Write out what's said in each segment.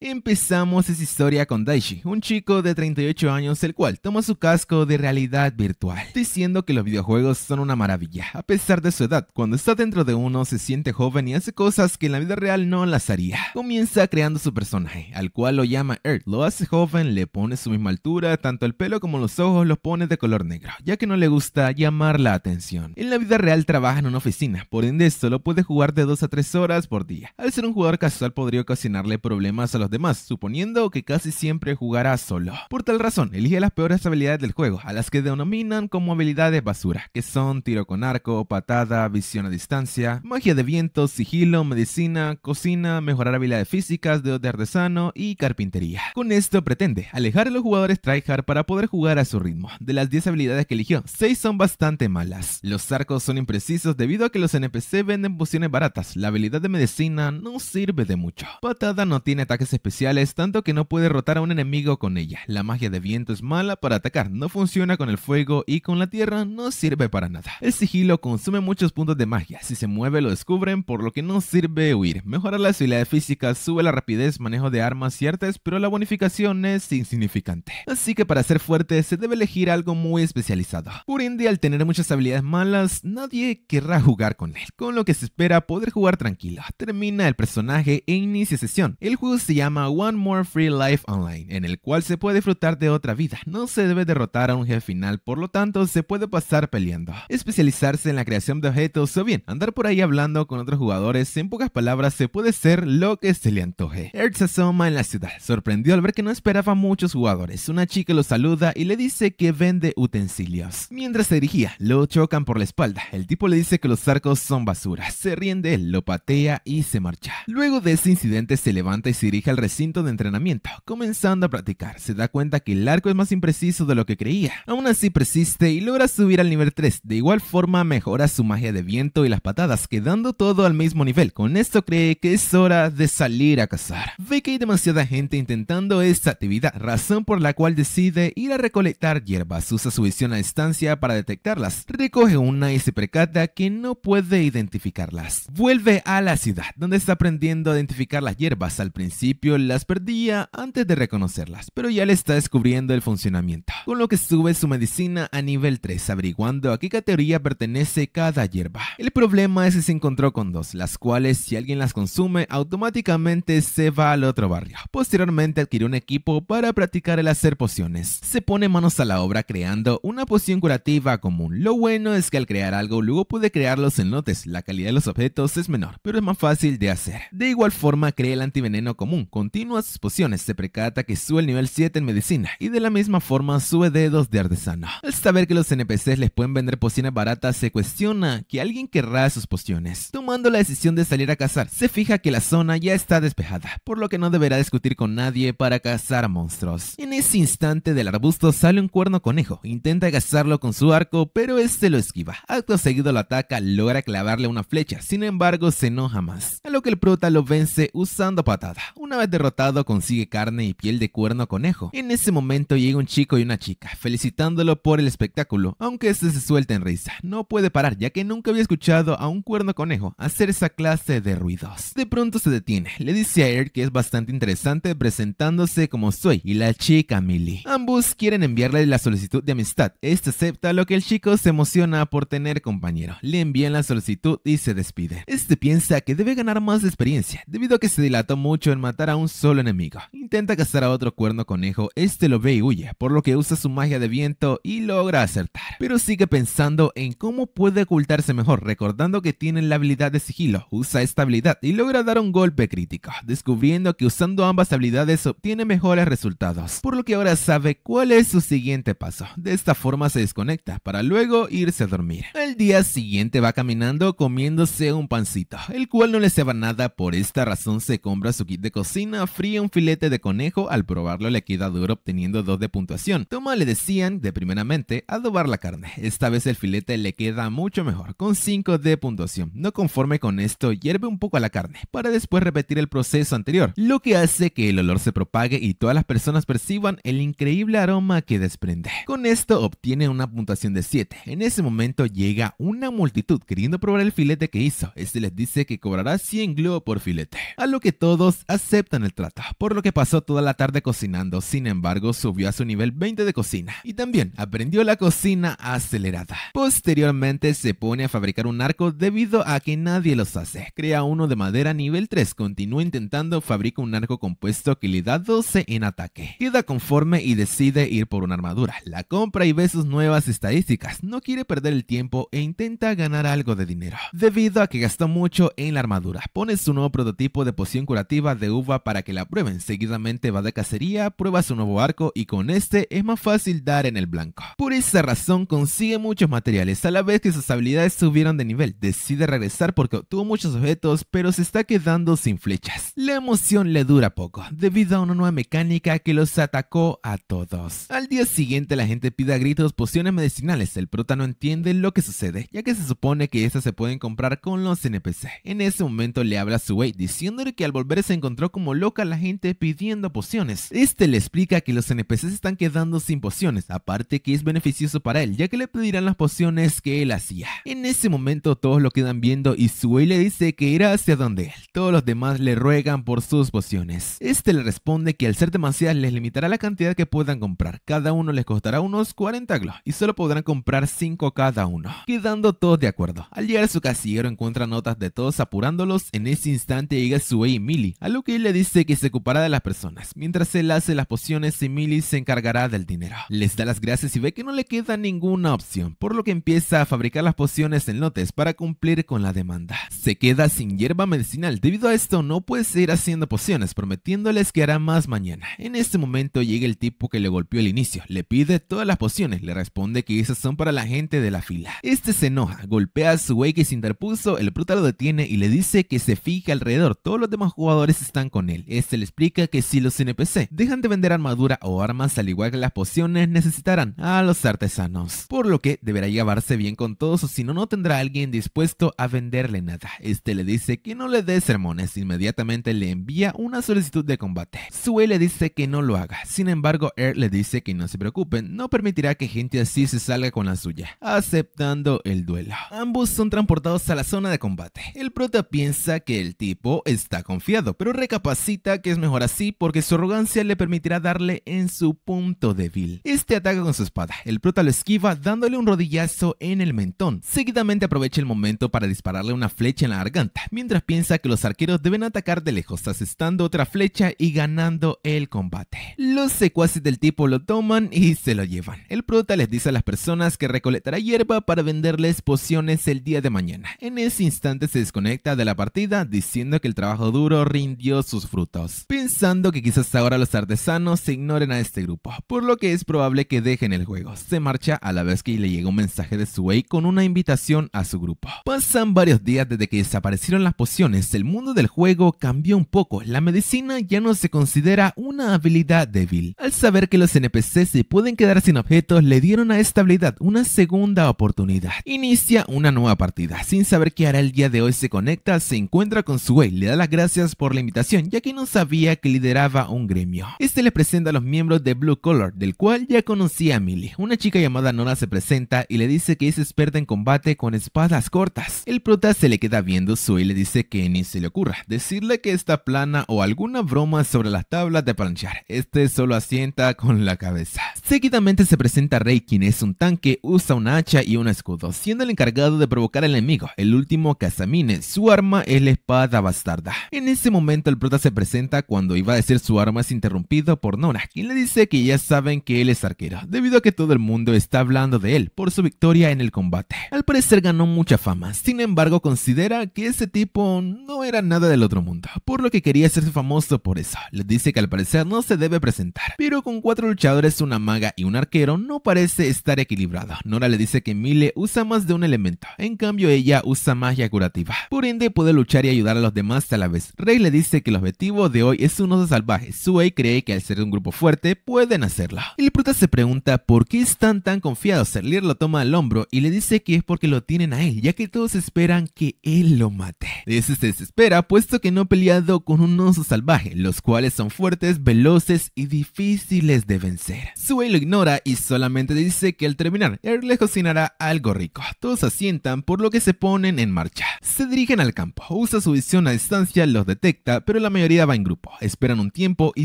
Empezamos esa historia con Daishi, un chico de 38 años el cual toma su casco de realidad virtual, diciendo que los videojuegos son una maravilla, a pesar de su edad. Cuando está dentro de uno se siente joven y hace cosas que en la vida real no las haría. Comienza creando su personaje, al cual lo llama Earth, lo hace joven, le pone su misma altura, tanto el pelo como los ojos los pone de color negro, ya que no le gusta llamar la atención. En la vida real trabaja en una oficina, por ende solo puede jugar de 2 a 3 horas por día. Al ser un jugador casual podría ocasionarle problemas a los demás, suponiendo que casi siempre jugará solo. Por tal razón, elige las peores habilidades del juego, a las que denominan como habilidades basura, que son tiro con arco, patada, visión a distancia, magia de viento, sigilo, medicina, cocina, mejorar habilidades físicas, dedos de artesano y carpintería. Con esto pretende alejar a los jugadores tryhard para poder jugar a su ritmo. De las 10 habilidades que eligió, 6 son bastante malas. Los arcos son imprecisos debido a que los NPC venden pociones baratas. La habilidad de medicina no sirve de mucho. Patada no tiene ataques especiales tanto que no puede derrotar a un enemigo con ella. La magia de viento es mala para atacar, no funciona con el fuego y con la tierra no sirve para nada. El sigilo consume muchos puntos de magia, si se mueve lo descubren por lo que no sirve huir. Mejora las habilidades físicas, sube la rapidez, manejo de armas artes, pero la bonificación es insignificante. Así que para ser fuerte se debe elegir algo muy especializado. Ende, al tener muchas habilidades malas, nadie querrá jugar con él, con lo que se espera poder jugar tranquilo. Termina el personaje e inicia sesión. El juego se llama One More Free Life Online, en el cual se puede disfrutar de otra vida. No se debe derrotar a un jefe final, por lo tanto se puede pasar peleando. Especializarse en la creación de objetos o bien andar por ahí hablando con otros jugadores, en pocas palabras se puede ser lo que se le antoje. Earth se asoma en la ciudad, sorprendió al ver que no esperaba muchos jugadores. Una chica lo saluda y le dice que vende utensilios. Mientras se dirigía, lo chocan por la espalda. El tipo le dice que los arcos son basura, se ríen de él, lo patea y se marcha. Luego de ese incidente se levanta y se dirige al recinto de entrenamiento. Comenzando a practicar, se da cuenta que el arco es más impreciso de lo que creía. Aún así persiste y logra subir al nivel 3. De igual forma mejora su magia de viento y las patadas, quedando todo al mismo nivel. Con esto cree que es hora de salir a cazar. Ve que hay demasiada gente intentando esta actividad, razón por la cual decide ir a recolectar hierbas. Usa su visión a distancia para detectarlas. Recoge una y se percata que no puede identificarlas. Vuelve a la ciudad, donde está aprendiendo a identificar las hierbas. Al principio las perdía antes de reconocerlas, pero ya le está descubriendo el funcionamiento, con lo que sube su medicina a nivel 3, averiguando a qué categoría pertenece cada hierba. El problema es que se encontró con dos, las cuales si alguien las consume, automáticamente se va al otro barrio. Posteriormente adquirió un equipo para practicar el hacer pociones. Se pone manos a la obra creando una poción curativa común. Lo bueno es que al crear algo luego puede crearlos en lotes, la calidad de los objetos es menor, pero es más fácil de hacer. De igual forma crea el antiveneno común, continua sus pociones, se percata que sube el nivel 7 en medicina y de la misma forma sube dedos de artesano. Al saber que los NPCs les pueden vender pociones baratas, se cuestiona que alguien querrá sus pociones. Tomando la decisión de salir a cazar, se fija que la zona ya está despejada, por lo que no deberá discutir con nadie para cazar monstruos. En ese instante del arbusto sale un cuerno conejo, intenta cazarlo con su arco, pero este lo esquiva. Acto seguido lo ataca, logra clavarle una flecha, sin embargo se enoja más, a lo que el prota lo vence usando patada. Una vez derrotado, consigue carne y piel de cuerno conejo. En ese momento llega un chico y una chica, felicitándolo por el espectáculo, aunque este se suelta en risa. No puede parar, ya que nunca había escuchado a un cuerno conejo hacer esa clase de ruidos. De pronto se detiene, le dice a Air que es bastante interesante presentándose como soy y la chica Millie. Ambos quieren enviarle la solicitud de amistad. Este acepta, lo que el chico se emociona por tener compañero. Le envían la solicitud y se despide. Este piensa que debe ganar más experiencia, debido a que se dilató mucho en matar a un solo enemigo. Intenta cazar a otro cuerno conejo, este lo ve y huye, por lo que usa su magia de viento y logra acertar. Pero sigue pensando en cómo puede ocultarse mejor, recordando que tiene la habilidad de sigilo. Usa esta habilidad y logra dar un golpe crítico, descubriendo que usando ambas habilidades obtiene mejores resultados, por lo que ahora sabe cuál es su siguiente paso. De esta forma se desconecta para luego irse a dormir. El día siguiente va caminando comiéndose un pancito, el cual no le ceba nada, por esta razón se compra su kit de cocina frío un filete de conejo, al probarlo le queda duro obteniendo 2 de puntuación. Toma le decían, de primeramente, adobar la carne. Esta vez el filete le queda mucho mejor, con 5 de puntuación. No conforme con esto, hierve un poco la carne, para después repetir el proceso anterior, lo que hace que el olor se propague y todas las personas perciban el increíble aroma que desprende. Con esto obtiene una puntuación de 7. En ese momento llega una multitud queriendo probar el filete que hizo. Este les dice que cobrará 100 globos por filete, a lo que todos aceptan aceptan el trato, por lo que pasó toda la tarde cocinando, sin embargo subió a su nivel 20 de cocina y también aprendió la cocina acelerada. Posteriormente se pone a fabricar un arco debido a que nadie los hace, crea uno de madera nivel 3, continúa intentando, fabrica un arco compuesto que le da 12 en ataque, queda conforme y decide ir por una armadura, la compra y ve sus nuevas estadísticas, no quiere perder el tiempo e intenta ganar algo de dinero, debido a que gastó mucho en la armadura, pone su nuevo prototipo de poción curativa de uva para que la prueben, seguidamente va de cacería, prueba su nuevo arco y con este es más fácil dar en el blanco. Por esa razón consigue muchos materiales, a la vez que sus habilidades subieron de nivel, decide regresar porque obtuvo muchos objetos, pero se está quedando sin flechas. La emoción le dura poco, debido a una nueva mecánica que los atacó a todos. Al día siguiente la gente pide a gritos pociones medicinales, el prota no entiende lo que sucede, ya que se supone que estas se pueden comprar con los NPC. En ese momento le habla a Suwei diciéndole que al volver se encontró como loca la gente pidiendo pociones. Este le explica que los NPCs están quedando sin pociones, aparte que es beneficioso para él, ya que le pedirán las pociones que él hacía. En ese momento todos lo quedan viendo y Suwei le dice que irá hacia donde él. Todos los demás le ruegan por sus pociones. Este le responde que al ser demasiadas les limitará la cantidad que puedan comprar. Cada uno les costará unos 40 glos y solo podrán comprar 5 cada uno. Quedando todos de acuerdo. Al llegar a su casillero encuentra notas de todos apurándolos. En ese instante llega Suei y Millie, a lo que él le dice que se ocupará de las personas. Mientras él hace las pociones, Millie se encargará del dinero. Les da las gracias y ve que no le queda ninguna opción, por lo que empieza a fabricar las pociones en lotes para cumplir con la demanda. Se queda sin hierba medicinal. Debido a esto no puede seguir haciendo pociones, prometiéndoles que hará más mañana. En este momento llega el tipo que le golpeó al inicio. Le pide todas las pociones. Le responde que esas son para la gente de la fila. Este se enoja, golpea a su güey que se interpuso, el brutal lo detiene y le dice que se fije alrededor. Todos los demás jugadores están con él. Este le explica que si los NPC dejan de vender armadura o armas al igual que las pociones, necesitarán a los artesanos. Por lo que deberá llevarse bien con todos o si no, no tendrá alguien dispuesto a venderle nada. Este le dice que no le dé sermones. Inmediatamente le envía una solicitud de combate. Sue le dice que no lo haga. Sin embargo, Er le dice que no se preocupen, no permitirá que gente así se salga con la suya, aceptando el duelo. Ambos son transportados a la zona de combate. El prota piensa que el tipo está confiado, pero recapacita que es mejor así porque su arrogancia le permitirá darle en su punto débil. Este ataca con su espada. El prota lo esquiva dándole un rodillazo en el mentón. Seguidamente aprovecha el momento para dispararle una flecha en la garganta, mientras piensa que los arqueros deben atacar de lejos, asestando otra flecha y ganando el combate. Los secuaces del tipo lo toman y se lo llevan. El prota les dice a las personas que recolectará hierba para venderles pociones el día de mañana. En ese instante se desconecta de la partida diciendo que el trabajo duro rindió sus frutos, pensando que quizás ahora los artesanos se ignoren a este grupo, por lo que es probable que dejen el juego. Se marcha a la vez que le llega un mensaje de Suei con una invitación a su grupo. Pasan varios días desde que desaparecieron las pociones, el mundo del juego cambió un poco, la medicina ya no se considera una habilidad débil. Al saber que los NPCs se pueden quedar sin objetos, le dieron a esta habilidad una segunda oportunidad. Inicia una nueva partida, sin saber qué hará el día de hoy se conecta, se encuentra con Suei, le da las gracias por la invitación, ya que no sabía que lideraba un gremio. Este le presenta a los miembros de Blue Collar, del cual ya conocía a Millie. Una chica llamada Nora se presenta y le dice que es experta en combate con espadas cortas. El prota se le queda viendo, Suei le dice que ni se le ocurra decirle que está plana o alguna broma sobre las tablas de planchar. Este solo asienta con la cabeza. Seguidamente se presenta Rey, quien es un tanque, usa un hacha y un escudo, siendo el encargado de provocar al enemigo. El último Casamine, su arma es la espada bastarda. En ese momento el prota se presenta cuando iba a decir su arma es interrumpido por Nora, quien le dice que ya saben que él es arquero, debido a que todo el mundo está hablando de él por su victoria en el combate. Al parecer ganó mucha fama, sin embargo considera que ese tipo no era nada del otro mundo, por lo que quería hacerse famoso por eso. Les dice que al parecer no se debe presentar, pero con cuatro luchadores, una maga y un arquero no parece estar equilibrado. Nora le dice que Mile usa más de un elemento, en cambio ella usa magia curativa, por ende puede luchar y ayudar a los demás a la vez. Rey le dice que el objetivo de hoy es un oso salvaje, Suei cree que al ser un grupo fuerte pueden hacerlo. El prota se pregunta por qué están tan confiados, Serlier lo toma al hombro y le dice que es porque lo tienen a él, ya que todos esperan que él lo mate. Eso se desespera, puesto que no ha peleado con un oso salvaje, los cuales son fuertes, veloces y difíciles de vencer. Sue lo ignora y solamente dice que al terminar, Earl les cocinará algo rico. Todos asientan, por lo que se ponen en marcha. Se dirigen al campo, usa su visión a distancia, los detecta, pero la mayoría va en grupo. Esperan un tiempo y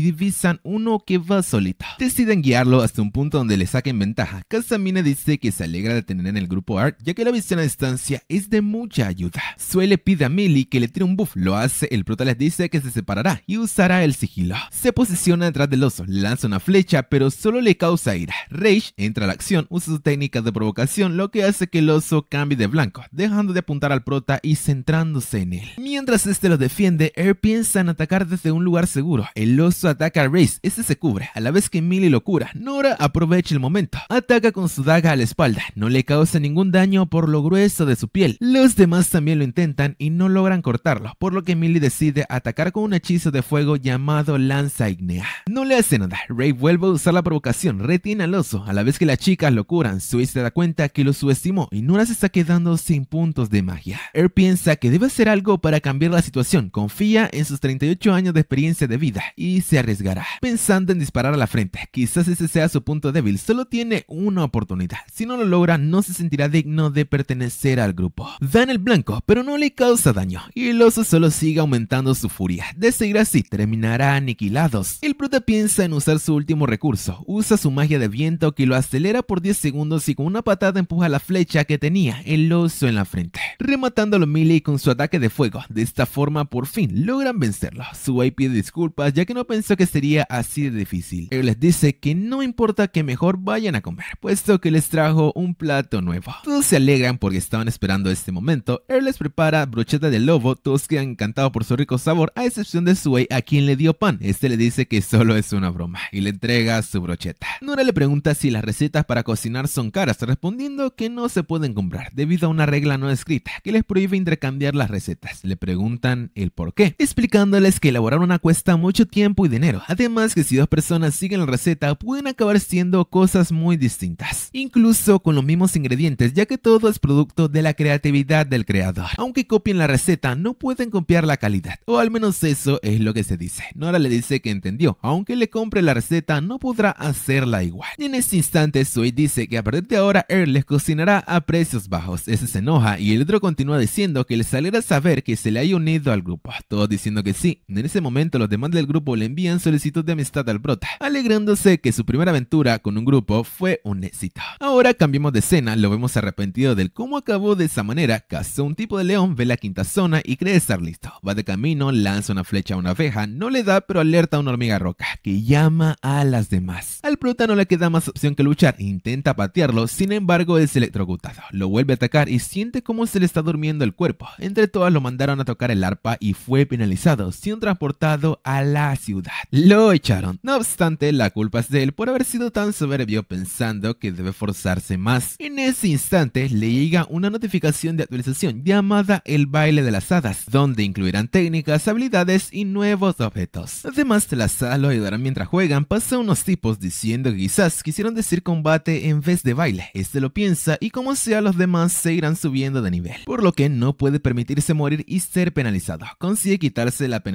divisan uno que va solito. Deciden guiarlo hasta un punto donde le saquen ventaja. Casamine dice que se alegra de tener en el grupo Art, ya que la visión a distancia es de mucha ayuda. Suele pide a Millie que le tire un buff, lo hace, el prota les dice que se separará y usará el sigilo. Se posiciona detrás del oso, lanza una flecha, pero solo le causa ira. Rage entra a la acción, usa su técnica de provocación, lo que hace que el oso cambie de blanco, dejando de apuntar al prota y centrándose en él. Mientras este lo defiende, Air piensa en atacar desde un lugar seguro. El oso ataca a Race, este se cubre, a la vez que Millie lo cura. Nora aprovecha el momento, ataca con su daga a la espalda, no le causa ningún daño por lo grueso de su piel. Los demás también lo intentan y no logran cortarlo, por lo que Millie decide atacar con un hechizo de fuego llamado Lanza Ignea. No le hace nada, Ray vuelve a usar la provocación, retiene al oso, a la vez que las chicas lo curan. Sui se da cuenta que lo subestimó y Nora se está quedando sin puntos de magia. Air piensa que debe hacer algo para cambiar la situación, confía en sus 38 años de experiencia de vida y se arriesgará, pensando en disparar a la frente. Quizás ese sea su punto débil, solo tiene una oportunidad. Si no lo logra, no se sentirá digno de pertenecer al grupo. Dan el blanco, pero no le causa daño, y el oso solo sigue aumentando su furia. De seguir así, terminará aniquilados. El prota piensa en usar su último recurso, usa su magia de viento que lo acelera por 10 segundos y con una patada empuja la flecha que tenía el oso en la frente, rematándolo Millie con su ataque de fuego. De esta forma, por fin, logran vencerlo. Suei pide disculpas ya que no pensó que sería así de difícil. Él les dice que no importa que mejor vayan a comer, puesto que les trajo un plato nuevo. Todos se alegran porque estaban esperando este momento. Él les prepara brocheta de lobo, todos quedan encantados por su rico sabor, a excepción de Suei a quien le dio pan. Este le dice que solo es una broma y le entrega su brocheta. Nora le pregunta si las recetas para cocinar son caras, respondiendo que no se pueden comprar debido a una regla no escrita que les prohíbe intercambiar las recetas. Le preguntan el por qué, explicándoles que elaborar una cuesta mucho tiempo y dinero. Además que si dos personas siguen la receta pueden acabar siendo cosas muy distintas, incluso con los mismos ingredientes, ya que todo es producto de la creatividad del creador. Aunque copien la receta, no pueden copiar la calidad, o al menos eso es lo que se dice. Nora le dice que entendió, aunque le compre la receta, no podrá hacerla igual. Y en este instante, Zoe dice que a partir de ahora Earl les cocinará a precios bajos. Ese se enoja y el otro continúa diciendo que les alegra saber que se le haya unido al grupo, todos diciendo que sí. En ese momento, los demás del grupo le envían solicitud de amistad al prota, alegrándose que su primera aventura con un grupo fue un éxito. Ahora cambiamos de escena, lo vemos arrepentido del cómo acabó de esa manera, cazó un tipo de león, ve la quinta zona y cree estar listo. Va de camino, lanza una flecha a una abeja, no le da pero alerta a una hormiga roca, que llama a las demás. Al prota no le queda más opción que luchar, intenta patearlo, sin embargo es electrocutado. Lo vuelve a atacar y siente cómo se le está durmiendo el cuerpo. Entre todas lo mandaron a tocar el arpa y fue penalizado, siendo transportado a la ciudad. Lo echaron. No obstante, la culpa es de él por haber sido tan soberbio pensando que debe forzarse más. En ese instante le llega una notificación de actualización llamada el baile de las hadas, donde incluirán técnicas, habilidades y nuevos objetos. Además, las hadas lo ayudarán mientras juegan. Pasa unos tipos diciendo que quizás quisieron decir combate en vez de baile. Este lo piensa y como sea los demás se irán subiendo de nivel, por lo que no puede permitirse morir y ser penalizado. Consigue quitarse la penalización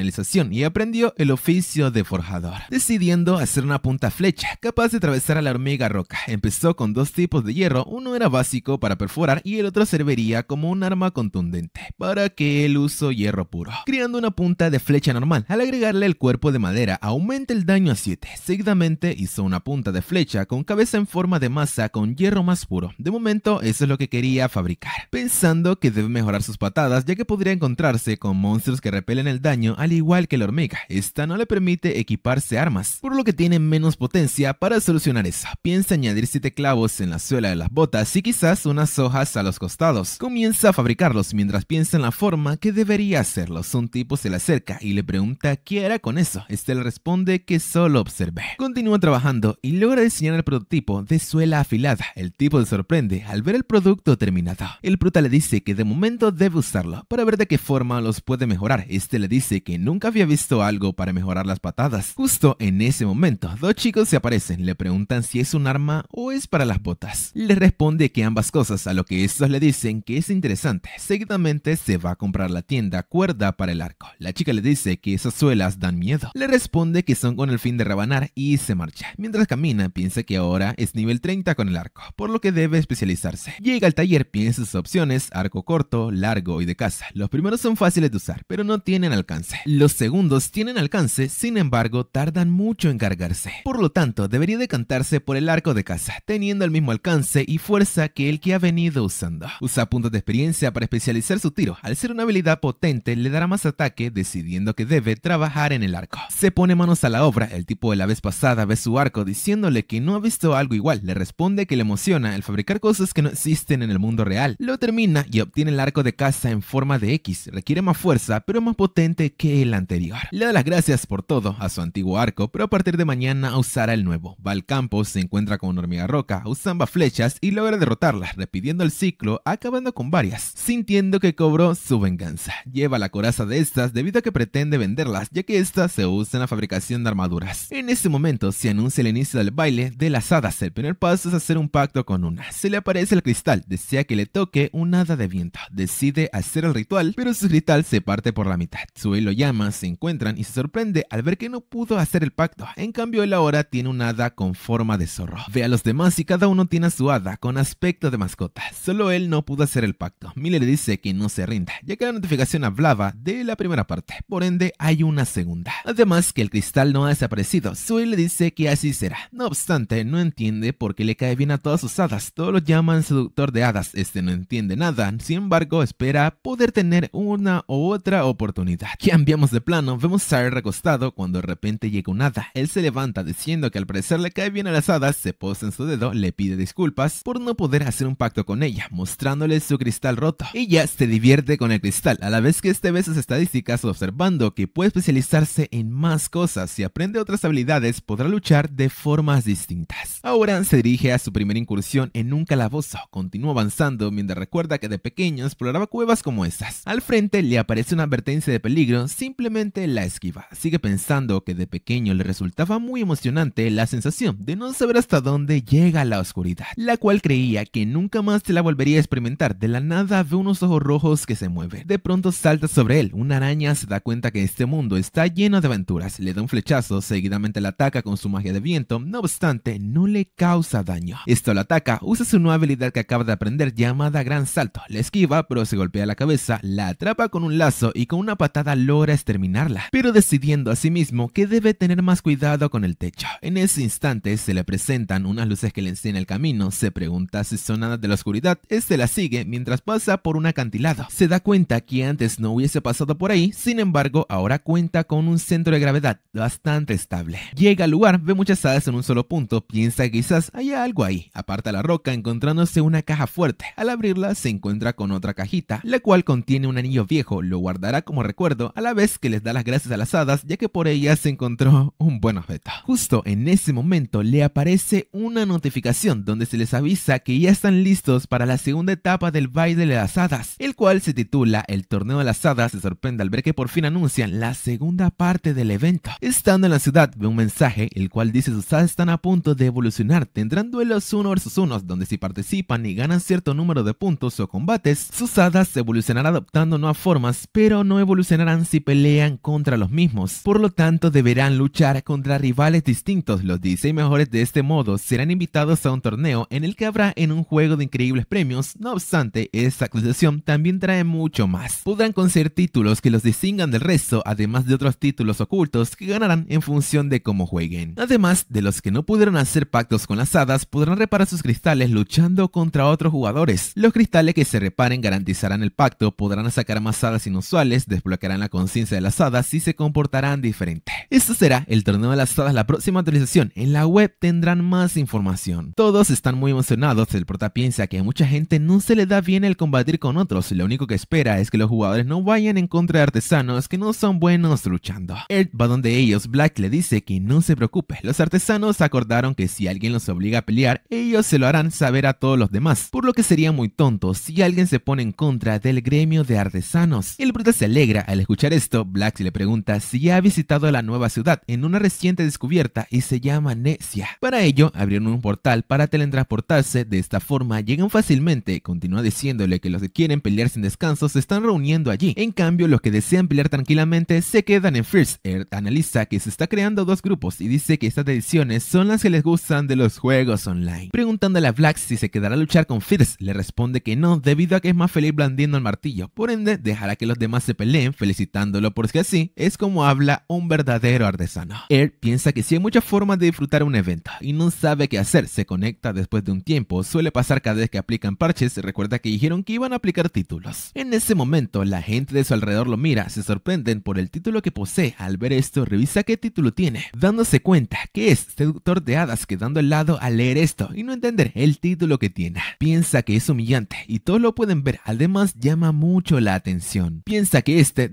y aprendió el oficio de forjador, decidiendo hacer una punta flecha capaz de atravesar a la hormiga roca. Empezó con dos tipos de hierro, uno era básico para perforar y el otro serviría como un arma contundente, para que él usó hierro puro, creando una punta de flecha normal. Al agregarle el cuerpo de madera, aumenta el daño a 7. Seguidamente hizo una punta de flecha con cabeza en forma de masa con hierro más puro. De momento, eso es lo que quería fabricar, pensando que debe mejorar sus patadas ya que podría encontrarse con monstruos que repelen el daño al igual que la hormiga. Esta no le permite equiparse armas, por lo que tiene menos potencia para solucionar eso. Piensa añadir 7 clavos en la suela de las botas y quizás unas hojas a los costados. Comienza a fabricarlos mientras piensa en la forma que debería hacerlos. Un tipo se le acerca y le pregunta qué hará con eso. Este le responde que solo observe. Continúa trabajando y logra diseñar el prototipo de suela afilada. El tipo se sorprende al ver el producto terminado. El prota le dice que de momento debe usarlo para ver de qué forma los puede mejorar. Este le dice que nunca había visto algo para mejorar las patadas. Justo en ese momento, dos chicos se aparecen, le preguntan si es un arma o es para las botas. Le responde que ambas cosas, a lo que estos le dicen que es interesante. Seguidamente se va a comprar la tienda cuerda para el arco. La chica le dice que esas suelas dan miedo. Le responde que son con el fin de rebanar y se marcha. Mientras camina piensa que ahora es nivel 30 con el arco, por lo que debe especializarse. Llega al taller, piensa sus opciones, arco corto, largo y de caza. Los primeros son fáciles de usar, pero no tienen alcance. Los segundos tienen alcance, sin embargo, tardan mucho en cargarse. Por lo tanto, debería decantarse por el arco de caza, teniendo el mismo alcance y fuerza que el que ha venido usando. Usa puntos de experiencia para especializar su tiro. Al ser una habilidad potente, le dará más ataque, decidiendo que debe trabajar en el arco. Se pone manos a la obra, el tipo de la vez pasada ve su arco diciéndole que no ha visto algo igual. Le responde que le emociona el fabricar cosas que no existen en el mundo real. Lo termina y obtiene el arco de caza en forma de X. Requiere más fuerza, pero más potente que el anterior. Le da las gracias por todo a su antiguo arco, pero a partir de mañana usará el nuevo. Va al campo, se encuentra con una hormiga roca, usa ambas flechas y logra derrotarla, repitiendo el ciclo, acabando con varias, sintiendo que cobró su venganza. Lleva la coraza de estas debido a que pretende venderlas, ya que estas se usan en la fabricación de armaduras. En ese momento se anuncia el inicio del baile de las hadas. El primer paso es hacer un pacto con una. Se le aparece el cristal, desea que le toque un hada de viento. Decide hacer el ritual, pero su cristal se parte por la mitad. Sue lo llama, se encuentran y se sorprende al ver que no pudo hacer el pacto. En cambio, él ahora tiene un hada con forma de zorro. Ve a los demás y cada uno tiene a su hada con aspecto de mascota. Solo él no pudo hacer el pacto. Miller dice que no se rinda, ya que la notificación hablaba de la primera parte. Por ende, hay una segunda. Además que el cristal no ha desaparecido. Sue le dice que así será. No obstante, no entiende por qué le cae bien a todas sus hadas. Todos lo llaman seductor de hadas. Este no entiende nada. Sin embargo, espera poder tener una u otra oportunidad. Cambiamos de plano. Vemos a recostado cuando de repente llega un hada. Él se levanta diciendo que al parecer le cae bien a las hadas, se posa en su dedo, le pide disculpas por no poder hacer un pacto con ella, mostrándole su cristal roto. Ella se divierte con el cristal, a la vez que este ve sus estadísticas observando que puede especializarse en más cosas. Si aprende otras habilidades, podrá luchar de formas distintas. Ahora se dirige a su primera incursión en un calabozo. Continúa avanzando mientras recuerda que de pequeño exploraba cuevas como esas. Al frente le aparece una advertencia de peligro, simplemente la esquiva. Sigue pensando que de pequeño le resultaba muy emocionante la sensación de no saber hasta dónde llega la oscuridad, la cual creía que nunca más se la volvería a experimentar. De la nada ve unos ojos rojos que se mueven. De pronto salta sobre él. Una araña se da cuenta que este mundo está lleno de aventuras. Le da un flechazo, seguidamente la ataca con su magia de viento. No obstante, no le causa daño. Esto lo ataca, usa su nueva habilidad que acaba de aprender llamada Gran Salto. Le esquiva, pero se golpea la cabeza, la atrapa con un lazo y con una patada logra exterminarla. Pero decidiendo a sí mismo que debe tener más cuidado con el techo. En ese instante se le presentan unas luces que le enseñan el camino. Se pregunta si son nada de la oscuridad. Este la sigue mientras pasa por un acantilado. Se da cuenta que antes no hubiese pasado por ahí, sin embargo ahora cuenta con un centro de gravedad bastante estable. Llega al lugar, ve muchas hadas en un solo punto, piensa que quizás haya algo ahí. Aparta la roca encontrándose una caja fuerte. Al abrirla se encuentra con otra cajita, la cual contiene un anillo viejo. Lo guardará como recuerdo a la vez que les da las gracias a las hadas ya que por ellas se encontró un buen objeto. Justo en ese momento le aparece una notificación donde se les avisa que ya están listos para la segunda etapa del baile de las hadas, el cual se titula El torneo de las hadas. Se sorprende al ver que por fin anuncian la segunda parte del evento. Estando en la ciudad ve un mensaje el cual dice sus hadas están a punto de evolucionar, tendrán duelos uno versus uno donde si participan y ganan cierto número de puntos o combates, sus hadas evolucionarán adoptando nuevas formas, pero no evolucionarán si pelean contra los mismos. Por lo tanto deberán luchar contra rivales distintos. Los 16 mejores de este modo serán invitados a un torneo en el que habrá en un juego de increíbles premios. No obstante, esta actualización también trae mucho más. Podrán conseguir títulos que los distingan del resto, además de otros títulos ocultos que ganarán en función de cómo jueguen. Además de los que no pudieron hacer pactos con las hadas, podrán reparar sus cristales luchando contra otros jugadores. Los cristales que se reparen garantizarán el pacto, podrán sacar más hadas inusuales, desbloquearán la conciencia de las hadas y se comportarán diferente. Esto será el torneo de las hadas la próxima actualización. En la web tendrán más información. Todos están muy emocionados, el prota piensa que a mucha gente no se le da bien el combatir con otros, lo único que espera es que los jugadores no vayan en contra de artesanos que no son buenos luchando. Ed va donde ellos, Black le dice que no se preocupe, los artesanos acordaron que si alguien los obliga a pelear, ellos se lo harán saber a todos los demás, por lo que sería muy tonto si alguien se pone en contra del gremio de artesanos. El prota se alegra al escuchar esto, Black le pregunta si ya ha visitado la nueva ciudad en una reciente descubierta y se llama Necia. Para ello, abrieron un portal para teletransportarse, de esta forma llegan fácilmente, continúa diciéndole que los que quieren pelear sin descanso se están reuniendo allí, en cambio los que desean pelear tranquilamente se quedan en First. Earth analiza que se está creando dos grupos y dice que estas opciones son las que les gustan de los juegos online. Preguntándole a Black si se quedará a luchar con Fierce, le responde que no, debido a que es más feliz blandiendo el martillo. Por ende, dejará que los demás se peleen, felicitándolo porque así es como habla un verdadero artesano. Air piensa que si hay muchas formas de disfrutar un evento y no sabe qué hacer, se conecta después de un tiempo. Suele pasar cada vez que aplican parches, recuerda que dijeron que iban a aplicar títulos. En ese momento, la gente de su alrededor lo mira, se sorprenden por el título que posee. Al ver esto, revisa qué título tiene, dándose cuenta que es seductor de hadas, quedando al lado al leer esto y no entender el título que tiene. Piensa que es humillante y todos lo pueden ver, además llama mucho la atención. Piensa que este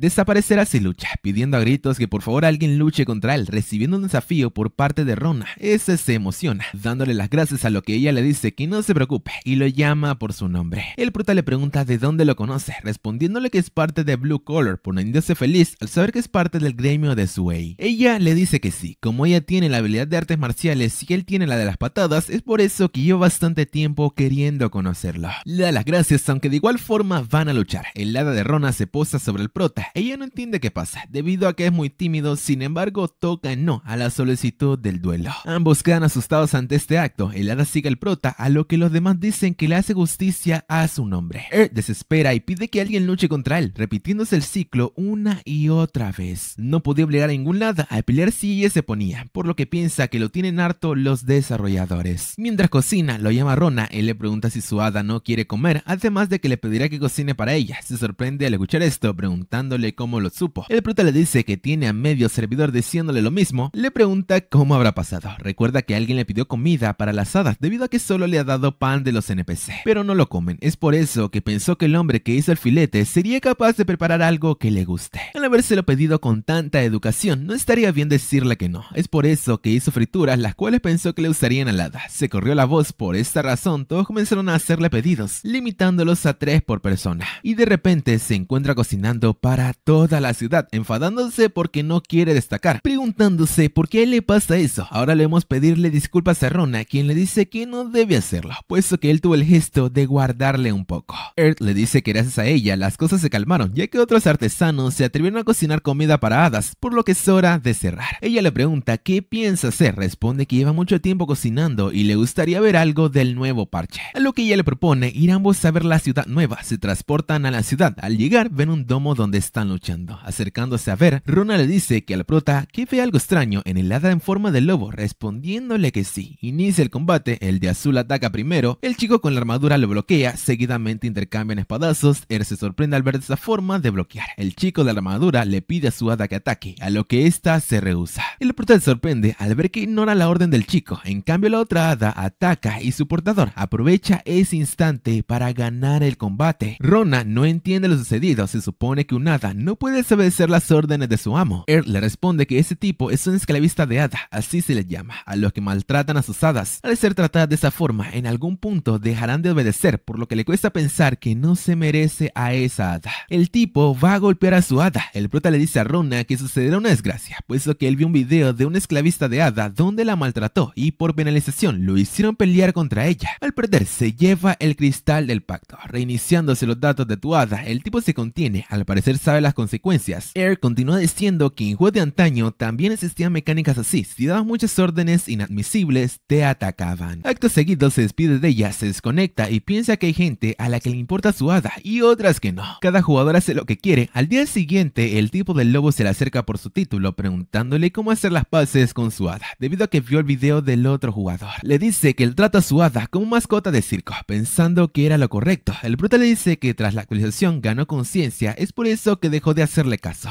desaparecerá si lucha, pidiendo a gritos que por favor alguien luche contra él, recibiendo un desafío por parte de Rona. Ese se emociona, dándole las gracias a lo que ella le dice que no se preocupe y lo llama por su nombre. El prota le pregunta de dónde lo conoce, respondiéndole que es parte de Blue Collar, poniéndose feliz al saber que es parte del gremio de Suey. Ella le dice que sí, como ella tiene la habilidad de artes marciales y él tiene la de las patadas, es por eso que lleva bastante tiempo queriendo conocerlo. Le da las gracias, aunque de igual forma van a luchar. El hada de Rona se posa sobre el prota. Ella no entiende qué pasa, debido a que es muy tímido, sin embargo toca no a la solicitud del duelo. Ambos quedan asustados ante este acto. El hada sigue al prota, a lo que los demás dicen que le hace justicia a su nombre. Er desespera y pide que alguien luche contra él, repitiéndose el ciclo una y otra vez. No podía obligar a ningún hada a pelear si ella se ponía, por lo que piensa que lo tienen harto los desarrolladores. Mientras cocina, lo llama Rona, él le pregunta si su hada no quiere comer, además de que le pedirá que cocine para ella. Se sorprende al escuchar esto, preguntándole cómo supo. El prota le dice que tiene a medio servidor diciéndole lo mismo, le pregunta cómo habrá pasado. Recuerda que alguien le pidió comida para las hadas debido a que solo le ha dado pan de los NPC, pero no lo comen. Es por eso que pensó que el hombre que hizo el filete sería capaz de preparar algo que le guste. Al habérselo pedido con tanta educación, no estaría bien decirle que no. Es por eso que hizo frituras, las cuales pensó que le usarían al hada. Se corrió la voz, por esta razón todos comenzaron a hacerle pedidos, limitándolos a tres por persona. Y de repente se encuentra cocinando para toda la ciudad, enfadándose porque no quiere destacar, preguntándose por qué le pasa eso. Ahora le hemos pedirle disculpas a Rona, quien le dice que no debe hacerlo, puesto que él tuvo el gesto de guardarle un poco. Earth le dice que gracias a ella las cosas se calmaron, ya que otros artesanos se atrevieron a cocinar comida para hadas, por lo que es hora de cerrar. Ella le pregunta qué piensa hacer, responde que lleva mucho tiempo cocinando y le gustaría ver algo del nuevo parche. A lo que ella le propone ir ambos a ver la ciudad nueva, se transportan a la ciudad. Al llegar ven un domo donde están luchando. Acercándose a ver, Rona le dice que al prota que ve algo extraño en el hada en forma de lobo, respondiéndole que sí. Inicia el combate, el de azul ataca primero, el chico con la armadura lo bloquea, seguidamente intercambian espadazos, él se sorprende al ver esa forma de bloquear. El chico de la armadura le pide a su hada que ataque, a lo que ésta se rehúsa. El prota se sorprende al ver que ignora la orden del chico, en cambio la otra hada ataca y su portador aprovecha ese instante para ganar el combate. Rona no entiende lo sucedido, se supone que un hada no puede obedecer las órdenes de su amo. Er le responde que ese tipo es un esclavista de hada, así se le llama, a los que maltratan a sus hadas. Al ser tratadas de esa forma, en algún punto dejarán de obedecer, por lo que le cuesta pensar que no se merece a esa hada. El tipo va a golpear a su hada. El prota le dice a Rona que sucederá una desgracia, puesto que él vio un video de un esclavista de hada donde la maltrató y por penalización lo hicieron pelear contra ella. Al perder, se lleva el cristal del pacto, reiniciándose los datos de tu hada. El tipo se contiene, al parecer sabe las consecuencias. Air continúa diciendo que en juegos de antaño también existían mecánicas así. Si dabas muchas órdenes inadmisibles, te atacaban. Acto seguido se despide de ella, se desconecta y piensa que hay gente a la que le importa su hada y otras que no. Cada jugador hace lo que quiere. Al día siguiente, el tipo del lobo se le acerca por su título, preguntándole cómo hacer las paces con su hada, debido a que vio el video del otro jugador. Le dice que él trata a su hada como mascota de circo, pensando que era lo correcto. El bruto le dice que tras la actualización ganó conciencia, es por eso que dejó de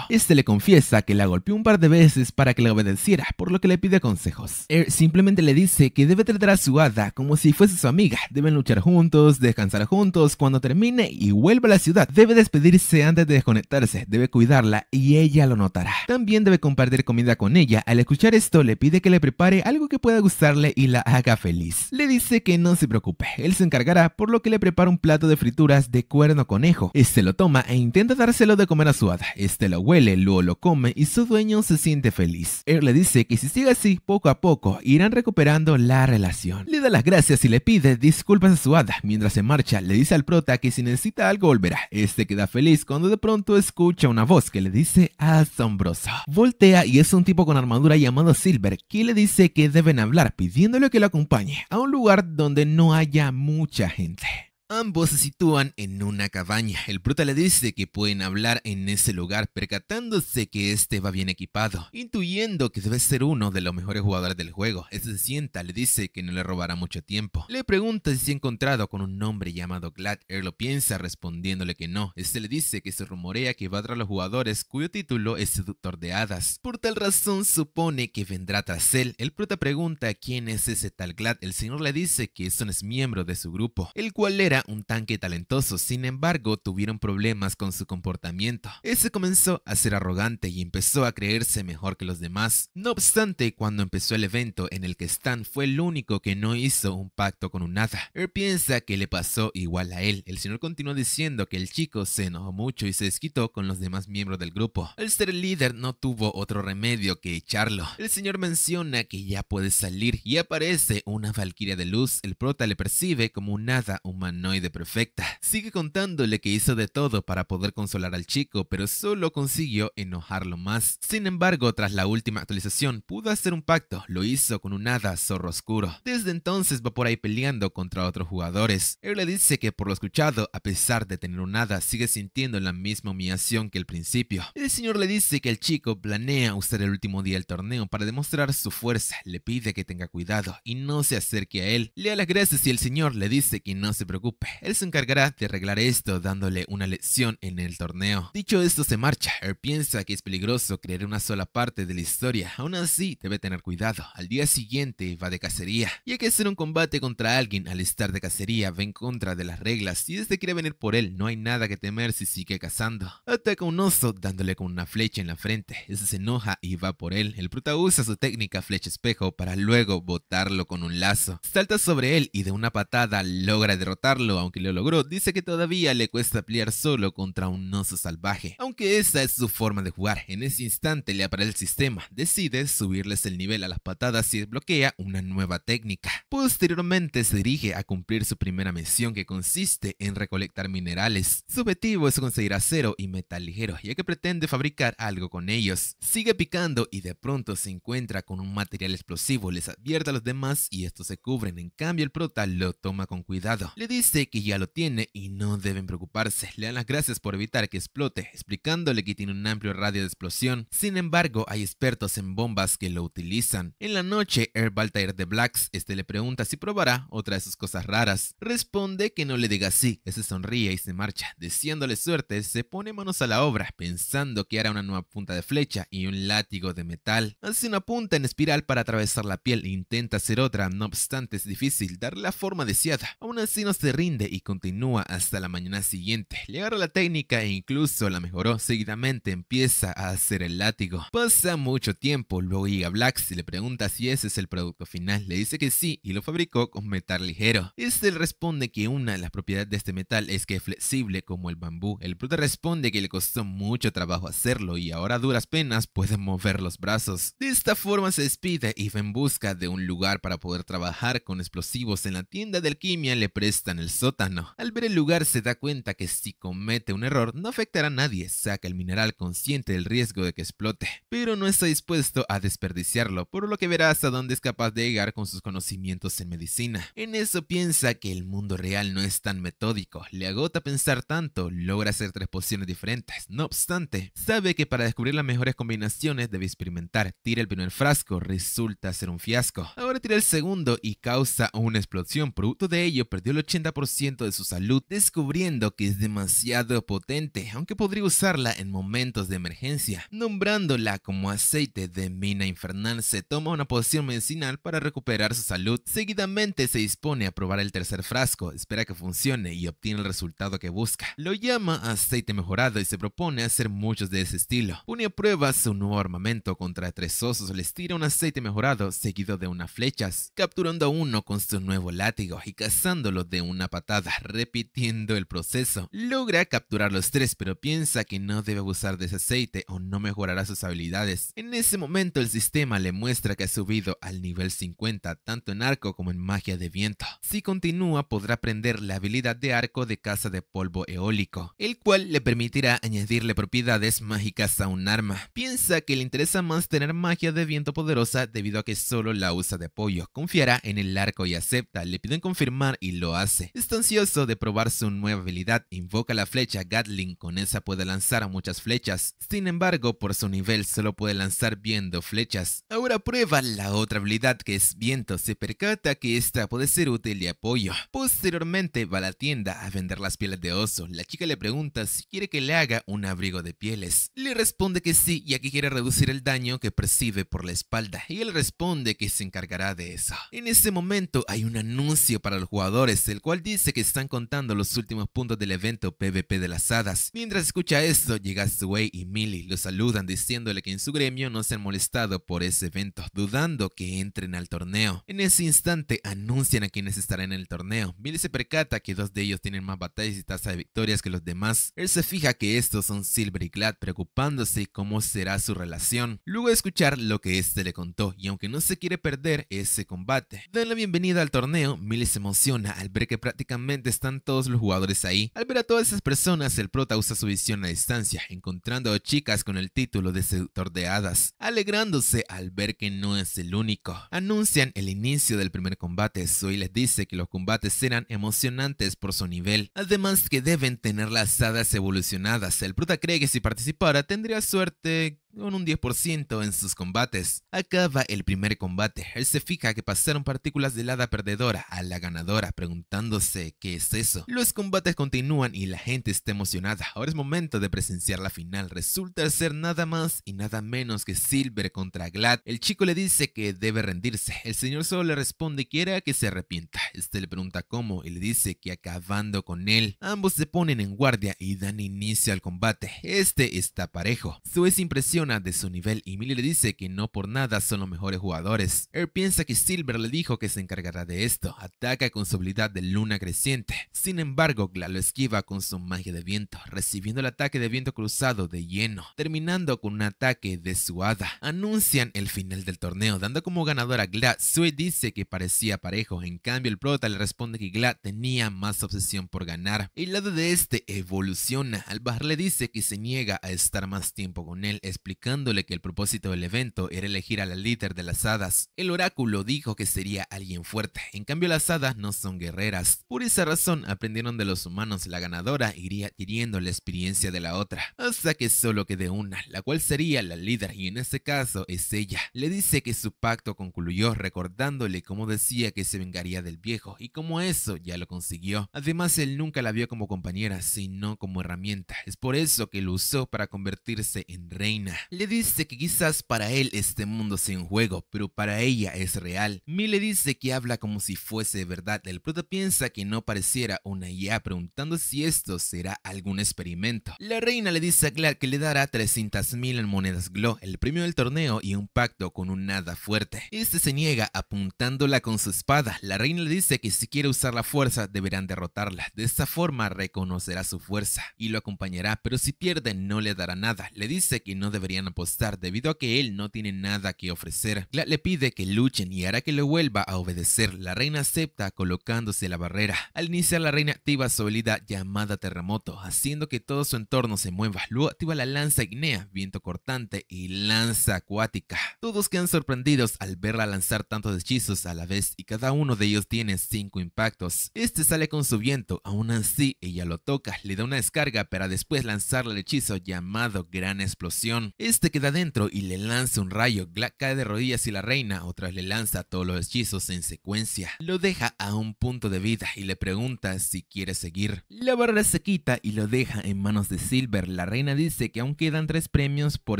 Este le confiesa que la golpeó un par de veces para que le obedeciera, por lo que le pide consejos. Air simplemente le dice que debe tratar a su hada como si fuese su amiga, deben luchar juntos, descansar juntos, cuando termine y vuelva a la ciudad, debe despedirse antes de desconectarse, debe cuidarla y ella lo notará. También debe compartir comida con ella, al escuchar esto le pide que le prepare algo que pueda gustarle y la haga feliz. Le dice que no se preocupe, él se encargará, por lo que le prepara un plato de frituras de cuerno conejo. Este lo toma e intenta dárselo de comer a su hada. Este lo huele, luego lo come y su dueño se siente feliz. Air le dice que si sigue así, poco a poco irán recuperando la relación. Le da las gracias y le pide disculpas a su hada. Mientras se marcha, le dice al prota que si necesita algo volverá. Este queda feliz cuando de pronto escucha una voz que le dice asombroso. Voltea y es un tipo con armadura llamado Silver, que le dice que deben hablar pidiéndole que lo acompañe a un lugar donde no haya mucha gente. Ambos se sitúan en una cabaña. El prota le dice que pueden hablar en ese lugar, percatándose que este va bien equipado, intuyendo que debe ser uno de los mejores jugadores del juego. Este se sienta, le dice que no le robará mucho tiempo. Le pregunta si se ha encontrado con un hombre llamado Glad. Él lo piensa, respondiéndole que no. Este le dice que se rumorea que va tras los jugadores cuyo título es Seductor de Hadas. Por tal razón supone que vendrá tras él. El prota pregunta quién es ese tal Glad. El señor le dice que es miembro de su grupo, el cual era un tanque talentoso, sin embargo tuvieron problemas con su comportamiento. Ese comenzó a ser arrogante y empezó a creerse mejor que los demás. No obstante, cuando empezó el evento en el que Stan fue el único que no hizo un pacto con un hada, él piensa que le pasó igual a él. El señor continuó diciendo que el chico se enojó mucho y se desquitó con los demás miembros del grupo. Al ser el líder no tuvo otro remedio que echarlo. El señor menciona que ya puede salir y aparece una valquiria de luz. El prota le percibe como un hada humanoide perfecta. Sigue contándole que hizo de todo para poder consolar al chico, pero solo consiguió enojarlo más. Sin embargo, tras la última actualización, pudo hacer un pacto. Lo hizo con un hada zorro oscuro. Desde entonces va por ahí peleando contra otros jugadores. Él le dice que por lo escuchado, a pesar de tener un hada, sigue sintiendo la misma humillación que al principio. El señor le dice que el chico planea usar el último día del torneo para demostrar su fuerza. Le pide que tenga cuidado y no se acerque a él. Le da las gracias y el señor le dice que no se preocupe. Él se encargará de arreglar esto dándole una lección en el torneo. Dicho esto se marcha, él piensa que es peligroso creer una sola parte de la historia, aún así debe tener cuidado. Al día siguiente va de cacería, y hay que hacer un combate contra alguien al estar de cacería, va en contra de las reglas y este quiere venir por él, no hay nada que temer si sigue cazando. Ataca un oso dándole con una flecha en la frente, ese se enoja y va por él. El prota usa su técnica flecha espejo para luego botarlo con un lazo. Salta sobre él y de una patada logra derrotarlo, aunque lo logró, dice que todavía le cuesta pelear solo contra un oso salvaje. Aunque esa es su forma de jugar, en ese instante le aparece el sistema, decide subirles el nivel a las patadas y desbloquea una nueva técnica. Posteriormente se dirige a cumplir su primera misión que consiste en recolectar minerales. Su objetivo es conseguir acero y metal ligero, ya que pretende fabricar algo con ellos. Sigue picando y de pronto se encuentra con un material explosivo, les advierte a los demás y estos se cubren, en cambio el prota lo toma con cuidado. Le dice que ya lo tiene y no deben preocuparse. Le dan las gracias por evitar que explote, explicándole que tiene un amplio radio de explosión. Sin embargo, hay expertos en bombas que lo utilizan. En la noche, Air taller de Blacks este le pregunta si probará otra de sus cosas raras. Responde que no le diga sí, ese sonríe y se marcha. Deseándole suerte, se pone manos a la obra, pensando que hará una nueva punta de flecha y un látigo de metal. Hace una punta en espiral para atravesar la piel e intenta hacer otra, no obstante es difícil darle la forma deseada. Aún así no se rinde y continúa hasta la mañana siguiente. Le agarra la técnica e incluso la mejoró. Seguidamente empieza a hacer el látigo. Pasa mucho tiempo, luego llega Blacks y le pregunta si ese es el producto final. Le dice que sí y lo fabricó con metal ligero. Este responde que una de las propiedades de este metal es que es flexible como el bambú. El prota responde que le costó mucho trabajo hacerlo y ahora a duras penas puede mover los brazos. De esta forma se despide y va en busca de un lugar para poder trabajar con explosivos en la tienda de alquimia le prestan el sótano. Al ver el lugar se da cuenta que si comete un error no afectará a nadie, saca el mineral consciente del riesgo de que explote, pero no está dispuesto a desperdiciarlo, por lo que verá hasta dónde es capaz de llegar con sus conocimientos en medicina. En eso piensa que el mundo real no es tan metódico, le agota pensar tanto, logra hacer tres pociones diferentes. No obstante, sabe que para descubrir las mejores combinaciones debe experimentar. Tira el primer frasco, resulta ser un fiasco. Ahora tira el segundo y causa una explosión. Producto de ello, perdió el 80% de su salud, descubriendo que es demasiado potente, aunque podría usarla en momentos de emergencia. Nombrándola como aceite de mina infernal, se toma una poción medicinal para recuperar su salud. Seguidamente se dispone a probar el tercer frasco, espera que funcione y obtiene el resultado que busca. Lo llama aceite mejorado y se propone hacer muchos de ese estilo. Pone a prueba su nuevo armamento contra tres osos, les tira un aceite mejorado seguido de una flecha flechas, capturando a uno con su nuevo látigo y cazándolo de una patada, repitiendo el proceso. Logra capturar los tres, pero piensa que no debe abusar de ese aceite o no mejorará sus habilidades. En ese momento el sistema le muestra que ha subido al nivel 50, tanto en arco como en magia de viento. Si continúa podrá aprender la habilidad de arco de caza de polvo eólico, el cual le permitirá añadirle propiedades mágicas a un arma. Piensa que le interesa más tener magia de viento poderosa debido a que solo la usa de apoyo. Confiará en el arco y acepta, le piden confirmar y lo hace. Está ansioso de probar su nueva habilidad, invoca la flecha Gatling, con esa puede lanzar muchas flechas. Sin embargo, por su nivel solo puede lanzar viendo flechas. Ahora prueba la otra habilidad que es viento, se percata que esta puede ser útil de apoyo. Posteriormente va a la tienda a vender las pieles de oso. La chica le pregunta si quiere que le haga un abrigo de pieles. Le responde que sí, ya que quiere reducir el daño que percibe por la espalda, y él responde que se encargará de eso. En ese momento hay un anuncio para los jugadores, el cual dice que están contando los últimos puntos del evento PvP de las hadas. Mientras escucha esto, llega Sway y Millie, lo saludan diciéndole que en su gremio no se han molestado por ese evento, dudando que entren al torneo. En ese instante anuncian a quienes estarán en el torneo. Millie se percata que dos de ellos tienen más batallas y tasa de victorias que los demás. Él se fija que estos son Silver y Glad, preocupándose cómo será su relación. Luego de escuchar lo que este le contó, y aunque no se quiere perder ese combate, dan la bienvenida al torneo, Millie se emociona al ver que prácticamente están todos los jugadores ahí. Al ver a todas esas personas, el prota usa su visión a distancia, encontrando a chicas con el título de seductor de hadas, alegrándose al ver que no es el único. Anuncian el inicio del primer combate, Zoe les dice que los combates serán emocionantes por su nivel, además que deben tener las hadas evolucionadas. El prota cree que si participara tendría suerte con un 10% en sus combates. Acaba el primer combate. Él se fija que pasaron partículas de hada perdedora a la ganadora, preguntándose qué es eso. Los combates continúan y la gente está emocionada. Ahora es momento de presenciar la final. Resulta ser nada más y nada menos que Silver contra Glad. El chico le dice que debe rendirse. El señor solo le responde que quiera que se arrepienta. Este le pregunta cómo y le dice que acabando con él. Ambos se ponen en guardia y dan inicio al combate. Este está parejo. Su es impresión de su nivel y Millie le dice que no por nada son los mejores jugadores. Él piensa que Silver le dijo que se encargará de esto, ataca con su habilidad de luna creciente. Sin embargo, Gla lo esquiva con su magia de viento, recibiendo el ataque de viento cruzado de lleno, terminando con un ataque de su hada. Anuncian el final del torneo, dando como ganadora a Gla. Sue dice que parecía parejo, en cambio el prota le responde que Gla tenía más obsesión por ganar. El lado de este evoluciona, al bajar le dice que se niega a estar más tiempo con él, explicando que el propósito del evento era elegir a la líder de las hadas. El oráculo dijo que sería alguien fuerte, en cambio las hadas no son guerreras. Por esa razón aprendieron de los humanos la ganadora iría adquiriendo la experiencia de la otra, hasta que solo quede una, la cual sería la líder y en este caso es ella. Le dice que su pacto concluyó recordándole cómo decía que se vengaría del viejo y como eso ya lo consiguió. Además él nunca la vio como compañera, sino como herramienta. Es por eso que lo usó para convertirse en reina. Le dice que quizás para él este mundo sea un juego, pero para ella es real. Mi le dice que habla como si fuese verdad. El prota piensa que no pareciera una IA, preguntando si esto será algún experimento. La reina le dice a Glad que le dará 300.000 en monedas Glow, el premio del torneo y un pacto con un nada fuerte. Este se niega apuntándola con su espada. La reina le dice que si quiere usar la fuerza deberán derrotarla. De esta forma reconocerá su fuerza y lo acompañará, pero si pierde no le dará nada. Le dice que no deberían apostar debido a que él no tiene nada que ofrecer. Le pide que luchen y hará que lo vuelva a obedecer. La reina acepta colocándose la barrera. Al iniciar la reina activa su habilidad llamada terremoto, haciendo que todo su entorno se mueva. Luego activa la lanza ignea, viento cortante y lanza acuática. Todos quedan sorprendidos al verla lanzar tantos hechizos a la vez y cada uno de ellos tiene 5 impactos. Este sale con su viento, aún así ella lo toca, le da una descarga para después lanzarle el hechizo llamado gran explosión. Este queda dentro y le lanza un rayo. Glad cae de rodillas y la reina otra vez le lanza todos los hechizos en secuencia. Lo deja a un punto de vida y le pregunta si quiere seguir. La barrera se quita y lo deja en manos de Silver. La reina dice que aún quedan tres premios por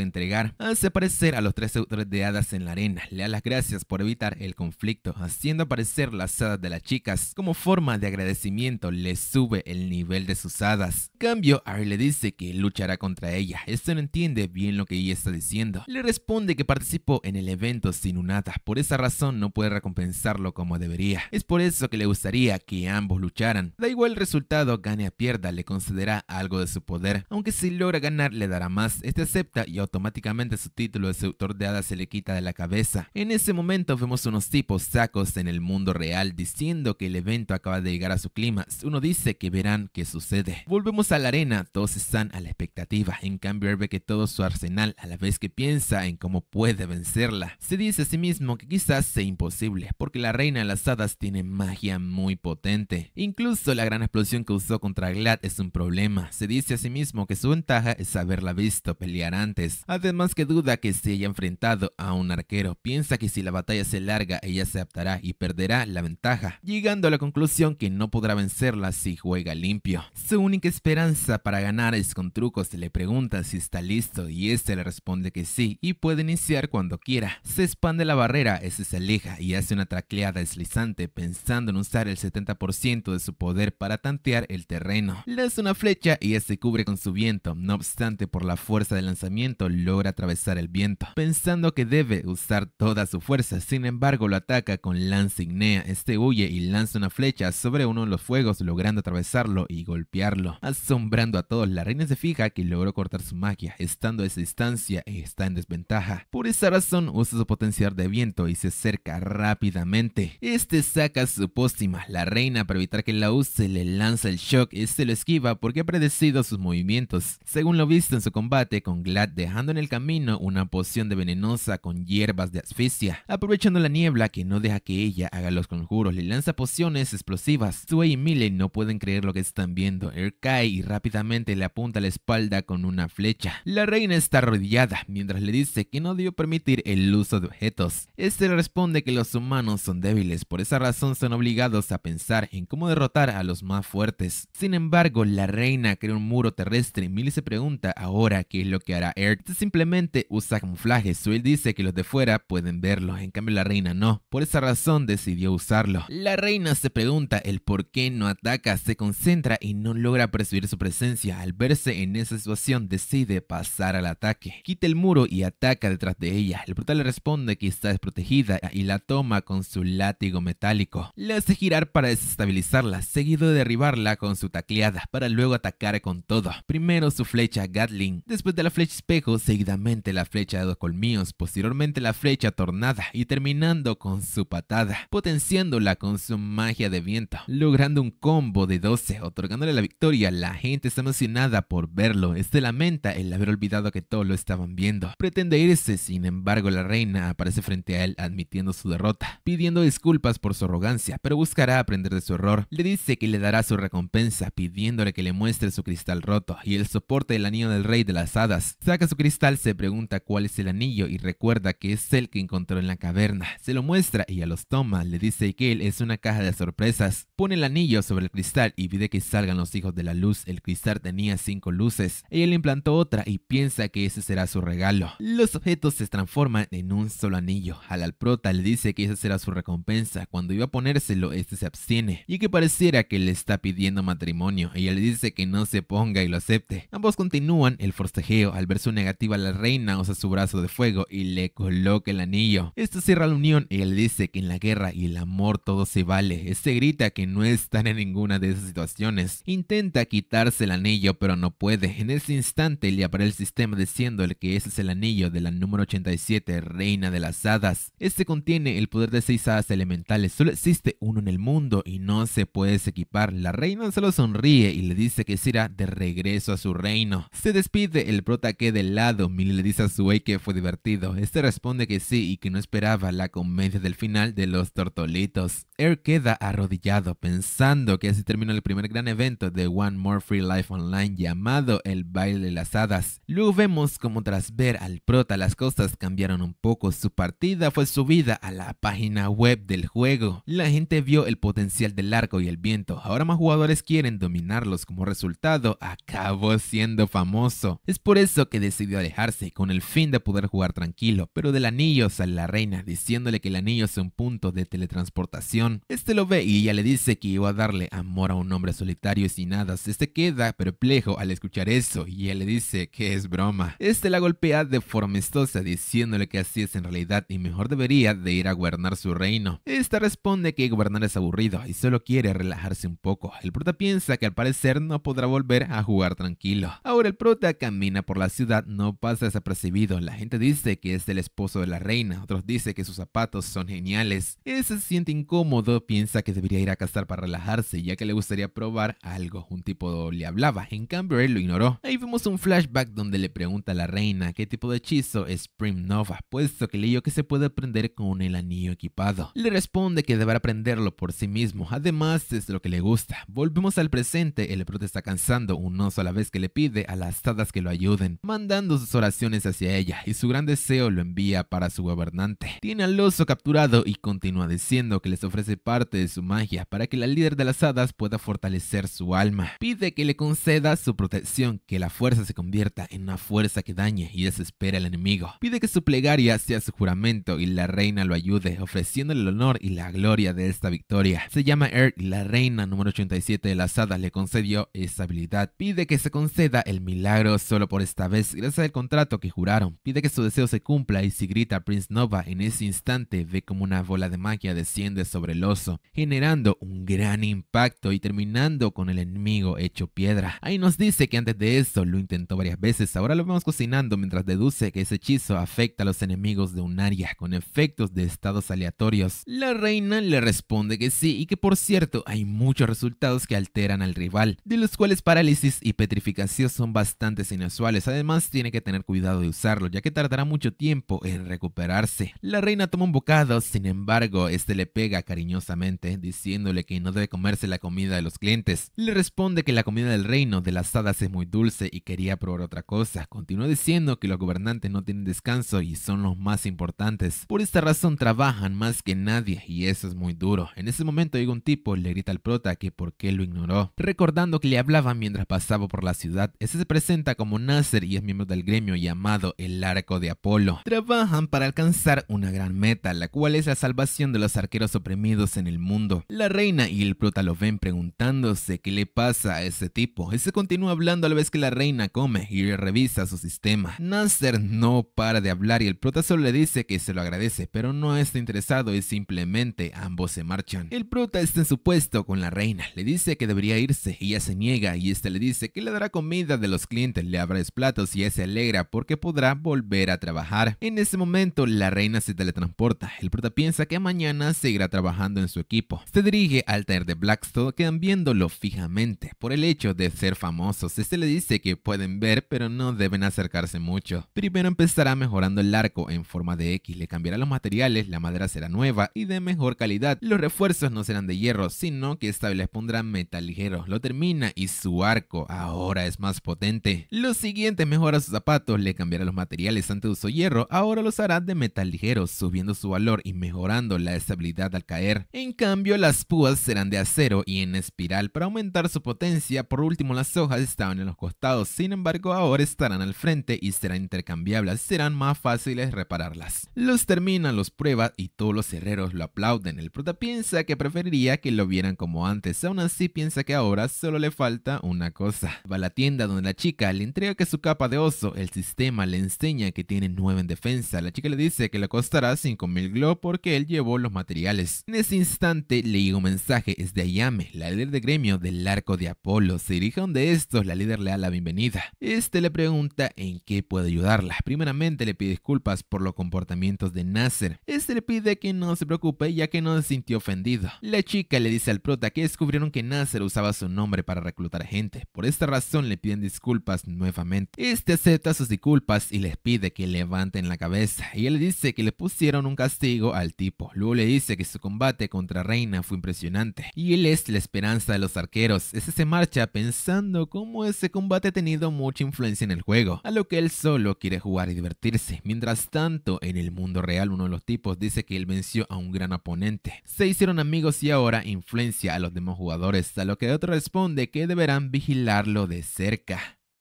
entregar. Hace aparecer a los tres autores de hadas en la arena. Le da las gracias por evitar el conflicto, haciendo aparecer las hadas de las chicas. Como forma de agradecimiento, le sube el nivel de sus hadas. En cambio, Ari le dice que luchará contra ella. Esto no entiende bien lo que ella está diciendo. Le responde que participó en el evento sin un hada, por esa razón no puede recompensarlo como debería. Es por eso que le gustaría que ambos lucharan. Da igual el resultado, gane o pierda, le concederá algo de su poder, aunque si logra ganar le dará más. Este acepta y automáticamente su título de seductor de hada se le quita de la cabeza. En ese momento vemos unos tipos sacos en el mundo real diciendo que el evento acaba de llegar a su clima. Uno dice que verán qué sucede. Volvemos a la arena, todos están a la expectativa. En cambio, ve que todo su arsenal a la vez que piensa en cómo puede vencerla. Se dice a sí mismo que quizás sea imposible, porque la reina de las hadas tiene magia muy potente. Incluso la gran explosión que usó contra Glad es un problema. Se dice a sí mismo que su ventaja es haberla visto pelear antes. Además que duda que se haya enfrentado a un arquero. Piensa que si la batalla se larga, ella se adaptará y perderá la ventaja, llegando a la conclusión que no podrá vencerla si juega limpio. Su única esperanza para ganar es con trucos. Se le pregunta si está listo y este le responde que sí y puede iniciar cuando quiera. Se expande la barrera, ese se aleja y hace una tracleada deslizante pensando en usar el 70% de su poder para tantear el terreno. Hace una flecha y se cubre con su viento, no obstante por la fuerza del lanzamiento logra atravesar el viento, pensando que debe usar toda su fuerza, sin embargo lo ataca con lanza ignea, este huye y lanza una flecha sobre uno de los fuegos logrando atravesarlo y golpearlo, asombrando a todos, la reina se fija que logró cortar su magia, estando a esa y está en desventaja, por esa razón usa su potencial de viento y se acerca rápidamente, este saca su póstima, la reina para evitar que la use le lanza el shock, este lo esquiva porque ha predecido sus movimientos, según lo visto en su combate con Glad dejando en el camino una poción de venenosa con hierbas de asfixia, aprovechando la niebla que no deja que ella haga los conjuros, le lanza pociones explosivas, Sue y Millie no pueden creer lo que están viendo, Air cae y rápidamente le apunta la espalda con una flecha, la reina está arrodillada mientras le dice que no debió permitir el uso de objetos, este le responde que los humanos son débiles, por esa razón son obligados a pensar en cómo derrotar a los más fuertes, sin embargo la reina crea un muro terrestre, Millie se pregunta ahora qué es lo que hará Air, este simplemente usa camuflaje, Sue dice que los de fuera pueden verlo, en cambio la reina no, por esa razón decidió usarlo. La reina se pregunta el por qué no ataca, se concentra y no logra percibir su presencia, al verse en esa situación decide pasar al ataque, quita el muro y ataca detrás de ella, el brutal le responde que está desprotegida y la toma con su látigo metálico, le hace girar para desestabilizarla, seguido de derribarla con su tacleada, para luego atacar con todo, primero su flecha Gatling, después de la flecha espejo, seguidamente la flecha de dos colmillos, posteriormente la flecha tornada y terminando con su patada, potenciándola con su magia de viento, logrando un combo de 12, otorgándole la victoria. La gente está emocionada por verlo, este lamenta el haber olvidado que todos lo estaban viendo. Pretende irse, sin embargo la reina aparece frente a él admitiendo su derrota, pidiendo disculpas por su arrogancia, pero buscará aprender de su error. Le dice que le dará su recompensa, pidiéndole que le muestre su cristal roto y el soporte del anillo del rey de las hadas. Saca su cristal, se pregunta cuál es el anillo y recuerda que es el que encontró en la caverna. Se lo muestra y a los toma, le dice que él es una caja de sorpresas. Pone el anillo sobre el cristal y pide que salgan los hijos de la luz. El cristal tenía cinco luces. Ella le implantó otra y piensa que ese será su regalo. Los objetos se transforman en un solo anillo. Al alprota le dice que esa será su recompensa. Cuando iba a ponérselo, este se abstiene y que pareciera que le está pidiendo matrimonio. Ella le dice que no se ponga y lo acepte. Ambos continúan el forcejeo. Al ver su negativa, la reina usa su brazo de fuego y le coloca el anillo. Esto cierra la unión y él dice que en la guerra y el amor todo se vale. Este grita que no está en ninguna de esas situaciones. Intenta quitarse el anillo pero no puede. En ese instante le aparece el sistema diciéndole que ese es el anillo de la número 87, reina de las hadas. Este contiene el poder de seis hadas elementales. Solo existe uno en el mundo y no se puede equipar. La reina solo sonríe y le dice que será de regreso a su reino. Se despide, el prota que del lado. Millie le dice a Sue que fue divertido. Este responde que sí y que no esperaba la comedia del final de los tortolitos. Air queda arrodillado pensando que así terminó el primer gran evento de One More Free Life Online llamado el baile de las hadas. Luego vemos como tras ver al prota las cosas cambiaron un poco. Su partida fue subida a la página web del juego. La gente vio el potencial del arco y el viento. Ahora más jugadores quieren dominarlos. Como resultado, acabó siendo famoso. Es por eso que decidió alejarse con el fin de poder jugar tranquilo. Pero del anillo sale la reina diciéndole que el anillo es un punto de teletransportación. Este lo ve y ella le dice que iba a darle amor a un hombre solitario y sin nada. Este queda perplejo al escuchar eso y ella le dice que es broma. Este la golpea de forma amistosa diciéndole que así es en realidad y mejor debería de ir a gobernar su reino. Esta responde que gobernar es aburrido y solo quiere relajarse un poco. El prota piensa que al parecer no podrá volver a jugar tranquilo. Ahora el prota camina por la ciudad, no pasa desapercibido. La gente dice que es el esposo de la reina, otros dicen que sus zapatos son geniales. Él se siente incómodo, piensa que debería ir a cazar para relajarse, ya que le gustaría probar algo. Un tipo le hablaba, en cambio él lo ignoró. Ahí vemos un flashback donde le pregunta a la reina qué tipo de hechizo es Prim Nova, puesto que leyó que se puede aprender con el anillo equipado. Le responde que deberá aprenderlo por sí mismo, además es lo que le gusta. Volvemos al presente, el prota está cansando un oso a la vez que le pide a las hadas que lo ayuden, mandando sus oraciones hacia ella, y su gran deseo lo envía para su gobernante. Tiene al oso capturado y continúa diciendo que les ofrece parte de su magia para que la líder de las hadas pueda fortalecer su alma. Pide que le conceda su protección, que la fuerza se convierta en una fuerza que dañe y desespera al enemigo. Pide que su plegaria sea su juramento y la reina lo ayude, ofreciéndole el honor y la gloria de esta victoria. Se llama Earth y la reina número 87 de las hadas le concedió esa habilidad. Pide que se conceda el milagro solo por esta vez, gracias al contrato que juraron. Pide que su deseo se cumpla y si grita Prince Nova en ese instante ve como una bola de magia desciende sobre el oso, generando un gran impacto y terminando con el enemigo hecho piedra. Ahí nos dice que antes de eso lo intentó varias veces, ahora lo vemos cocinando mientras deduce que ese hechizo afecta a los enemigos de un área con efectos de estados aleatorios. La reina le responde que sí y que por cierto hay muchos resultados que alteran al rival, de los cuales parálisis y petrificación son bastante inusuales, además tiene que tener cuidado de usarlo ya que tardará mucho tiempo en recuperarse. La reina toma un bocado, sin embargo este le pega cariñosamente diciéndole que no debe comerse la comida de los clientes. Le responde que la comida del reino de las hadas es muy dulce y quería probar otra cosa. Diciendo que los gobernantes no tienen descanso y son los más importantes. Por esta razón trabajan más que nadie y eso es muy duro. En ese momento llega un tipo le grita al prota que por qué lo ignoró, recordando que le hablaba mientras pasaba por la ciudad. Ese se presenta como Nasser y es miembro del gremio llamado el Arco de Apolo. Trabajan para alcanzar una gran meta, la cual es la salvación de los arqueros oprimidos en el mundo. La reina y el prota lo ven preguntándose qué le pasa a ese tipo. Ese continúa hablando a la vez que la reina come y revisa su sistema. Nasser no para de hablar y el prota solo le dice que se lo agradece, pero no está interesado y simplemente ambos se marchan. El prota está en su puesto con la reina, le dice que debería irse y ella se niega y este le dice que le dará comida de los clientes, le abre platos y ella se alegra porque podrá volver a trabajar. En ese momento la reina se teletransporta, el prota piensa que mañana seguirá trabajando en su equipo. Se dirige al taller de Blackstone quedan viéndolo fijamente por el hecho de ser famosos. Este le dice que pueden ver pero no deben acercarse mucho. Primero empezará mejorando el arco en forma de X, le cambiará los materiales, la madera será nueva y de mejor calidad. Los refuerzos no serán de hierro, sino que esta vez les pondrá metal ligero. Lo termina y su arco ahora es más potente. Lo siguiente mejora sus zapatos, le cambiará los materiales antes usó hierro, ahora los hará de metal ligero, subiendo su valor y mejorando la estabilidad al caer. En cambio, las púas serán de acero y en espiral para aumentar su potencia. Por último, las hojas estaban en los costados, sin embargo, ahora estarán al frente y serán intercambiables, serán más fáciles repararlas. Los termina, los prueba y todos los herreros lo aplauden. El prota piensa que preferiría que lo vieran como antes, aún así piensa que ahora solo le falta una cosa. Va a la tienda donde la chica le entrega que su capa de oso, el sistema le enseña que tiene 9 en defensa. La chica le dice que le costará 5000 glow porque él llevó los materiales. En ese instante le llega un mensaje, es de Ayame, la líder de gremio del arco de Apolo. Se dirige a donde estos, la líder le da la bienvenida. Este le pregunta en qué puede ayudarla. Primeramente le pide disculpas por los comportamientos de Nasser. Este le pide que no se preocupe ya que no se sintió ofendido. La chica le dice al prota que descubrieron que Nasser usaba su nombre para reclutar gente. Por esta razón le piden disculpas nuevamente. Este acepta sus disculpas y les pide que levanten la cabeza. Y él le dice que le pusieron un castigo al tipo. Luego le dice que su combate contra Reina fue impresionante. Y él es la esperanza de los arqueros. Ese se marcha pensando cómo ese combate ha tenido mucha influencia en el A lo que él solo quiere jugar y divertirse. Mientras tanto, en el mundo real uno de los tipos dice que él venció a un gran oponente. Se hicieron amigos y ahora influencia a los demás jugadores. A lo que otro responde que deberán vigilarlo de cerca.